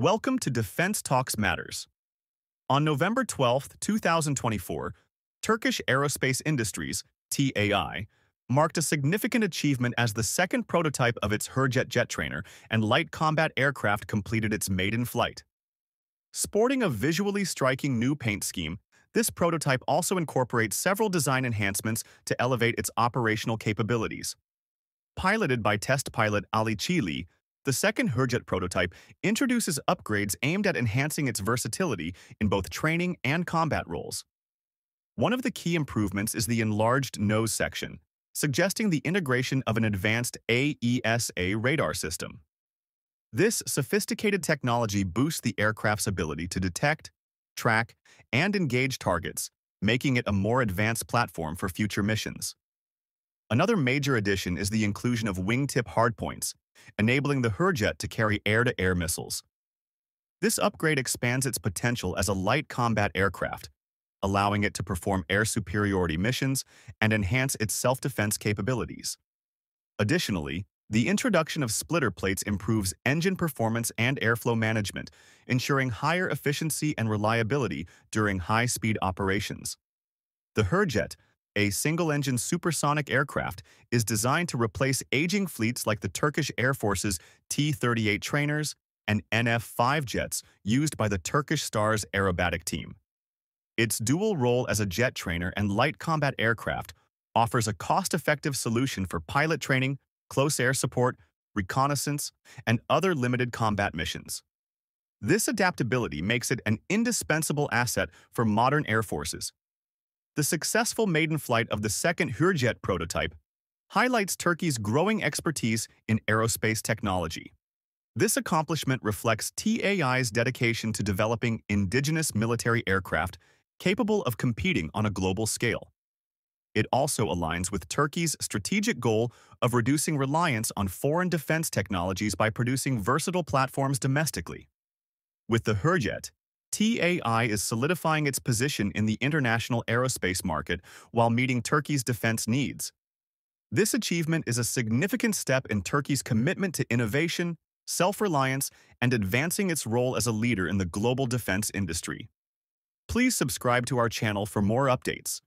Welcome to Defense Talks Matters. On November 12, 2024, Turkish Aerospace Industries, TAI, marked a significant achievement as the second prototype of its Hürjet jet trainer and light combat aircraft completed its maiden flight. Sporting a visually striking new paint scheme, this prototype also incorporates several design enhancements to elevate its operational capabilities. Piloted by test pilot Ali Çiğli, the second Hürjet prototype introduces upgrades aimed at enhancing its versatility in both training and combat roles. One of the key improvements is the enlarged nose section, suggesting the integration of an advanced AESA radar system. This sophisticated technology boosts the aircraft's ability to detect, track, and engage targets, making it a more advanced platform for future missions. Another major addition is the inclusion of wingtip hardpoints, enabling the Hürjet to carry air-to-air -air missiles. This upgrade expands its potential as a light combat aircraft, allowing it to perform air superiority missions and enhance its self-defense capabilities. Additionally, the introduction of splitter plates improves engine performance and airflow management, ensuring higher efficiency and reliability during high-speed operations. The Hürjet a single-engine supersonic aircraft is designed to replace aging fleets like the Turkish Air Force's T-38 trainers and NF-5 jets used by the Turkish Stars aerobatic team. Its dual role as a jet trainer and light combat aircraft offers a cost-effective solution for pilot training, close air support, reconnaissance, and other limited combat missions. This adaptability makes it an indispensable asset for modern air forces, the successful maiden flight of the second Hürjet prototype highlights Turkey's growing expertise in aerospace technology. This accomplishment reflects TAI's dedication to developing indigenous military aircraft capable of competing on a global scale. It also aligns with Turkey's strategic goal of reducing reliance on foreign defense technologies by producing versatile platforms domestically. With the Hürjet, TAI is solidifying its position in the international aerospace market while meeting Turkey's defense needs. This achievement is a significant step in Turkey's commitment to innovation, self-reliance, and advancing its role as a leader in the global defense industry. Please subscribe to our channel for more updates.